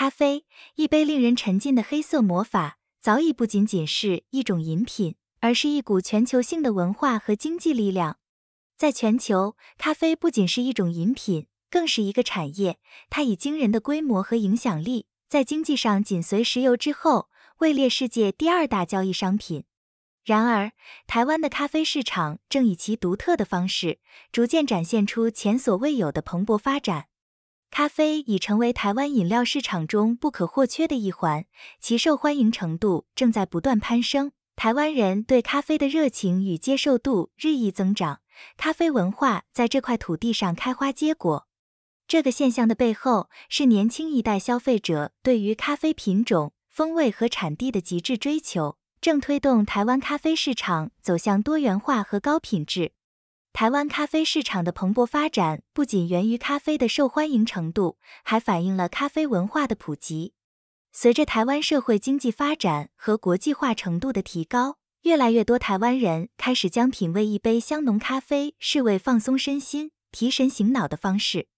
咖啡，一杯令人沉浸的黑色魔法，早已不仅仅是一种饮品，而是一股全球性的文化和经济力量。在全球，咖啡不仅是一种饮品，更是一个产业。它以惊人的规模和影响力，在经济上紧随石油之后，位列世界第二大交易商品。然而，台湾的咖啡市场正以其独特的方式，逐渐展现出前所未有的蓬勃发展。咖啡已成为台湾饮料市场中不可或缺的一环，其受欢迎程度正在不断攀升。台湾人对咖啡的热情与接受度日益增长，咖啡文化在这块土地上开花结果。这个现象的背后，是年轻一代消费者对于咖啡品种、风味和产地的极致追求，正推动台湾咖啡市场走向多元化和高品质。台湾咖啡市场的蓬勃发展，不仅源于咖啡的受欢迎程度，还反映了咖啡文化的普及。随着台湾社会经济发展和国际化程度的提高，越来越多台湾人开始将品味一杯香浓咖啡视为放松身心、提神醒脑的方式。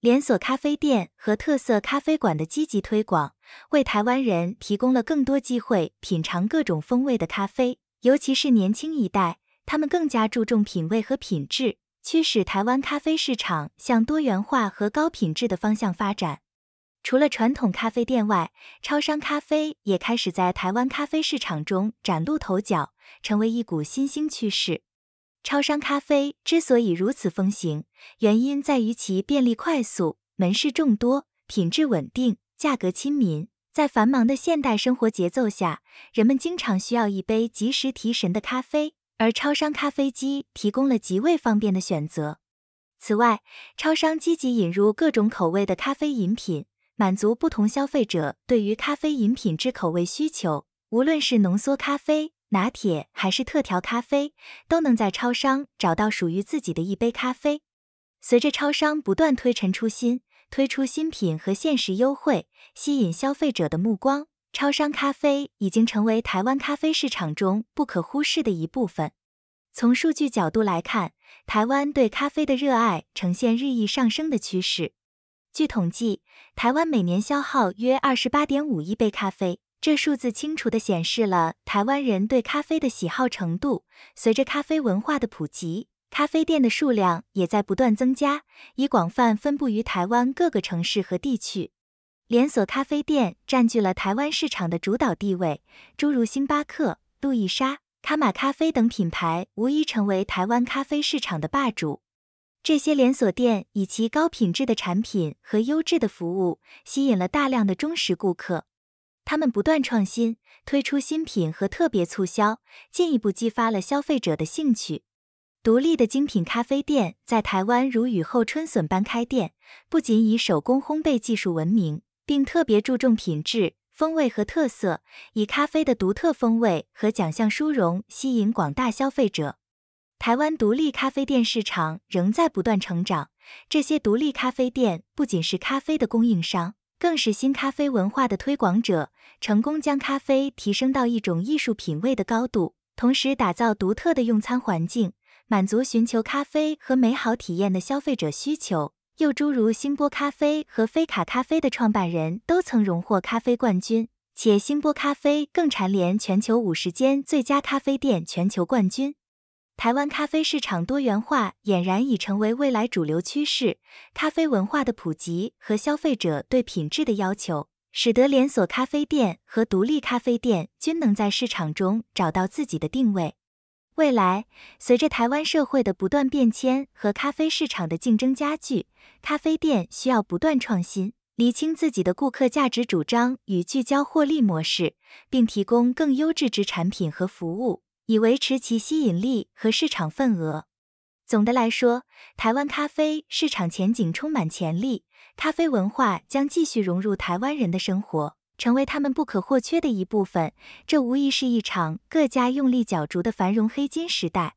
连锁咖啡店和特色咖啡馆的积极推广，为台湾人提供了更多机会品尝各种风味的咖啡，尤其是年轻一代。他们更加注重品味和品质，驱使台湾咖啡市场向多元化和高品质的方向发展。除了传统咖啡店外，超商咖啡也开始在台湾咖啡市场中崭露头角，成为一股新兴趋势。超商咖啡之所以如此风行，原因在于其便利快速、门市众多、品质稳定、价格亲民。在繁忙的现代生活节奏下，人们经常需要一杯及时提神的咖啡。而超商咖啡机提供了极为方便的选择。此外，超商积极引入各种口味的咖啡饮品，满足不同消费者对于咖啡饮品之口味需求。无论是浓缩咖啡、拿铁还是特调咖啡，都能在超商找到属于自己的一杯咖啡。随着超商不断推陈出新，推出新品和限时优惠，吸引消费者的目光。超商咖啡已经成为台湾咖啡市场中不可忽视的一部分。从数据角度来看，台湾对咖啡的热爱呈现日益上升的趋势。据统计，台湾每年消耗约二十八点五亿杯咖啡，这数字清楚地显示了台湾人对咖啡的喜好程度。随着咖啡文化的普及，咖啡店的数量也在不断增加，已广泛分布于台湾各个城市和地区。连锁咖啡店占据了台湾市场的主导地位，诸如星巴克、路易莎、卡玛咖啡等品牌无疑成为台湾咖啡市场的霸主。这些连锁店以其高品质的产品和优质的服务，吸引了大量的忠实顾客。他们不断创新，推出新品和特别促销，进一步激发了消费者的兴趣。独立的精品咖啡店在台湾如雨后春笋般开店，不仅以手工烘焙技术闻名。并特别注重品质、风味和特色，以咖啡的独特风味和奖项殊荣吸引广大消费者。台湾独立咖啡店市场仍在不断成长，这些独立咖啡店不仅是咖啡的供应商，更是新咖啡文化的推广者，成功将咖啡提升到一种艺术品味的高度，同时打造独特的用餐环境，满足寻求咖啡和美好体验的消费者需求。又诸如星波咖啡和菲卡咖啡的创办人都曾荣获咖啡冠军，且星波咖啡更蝉联全球五十间最佳咖啡店全球冠军。台湾咖啡市场多元化俨然已成为未来主流趋势，咖啡文化的普及和消费者对品质的要求，使得连锁咖啡店和独立咖啡店均能在市场中找到自己的定位。未来，随着台湾社会的不断变迁和咖啡市场的竞争加剧，咖啡店需要不断创新，厘清自己的顾客价值主张与聚焦获利模式，并提供更优质之产品和服务，以维持其吸引力和市场份额。总的来说，台湾咖啡市场前景充满潜力，咖啡文化将继续融入台湾人的生活。成为他们不可或缺的一部分，这无疑是一场各家用力角逐的繁荣黑金时代。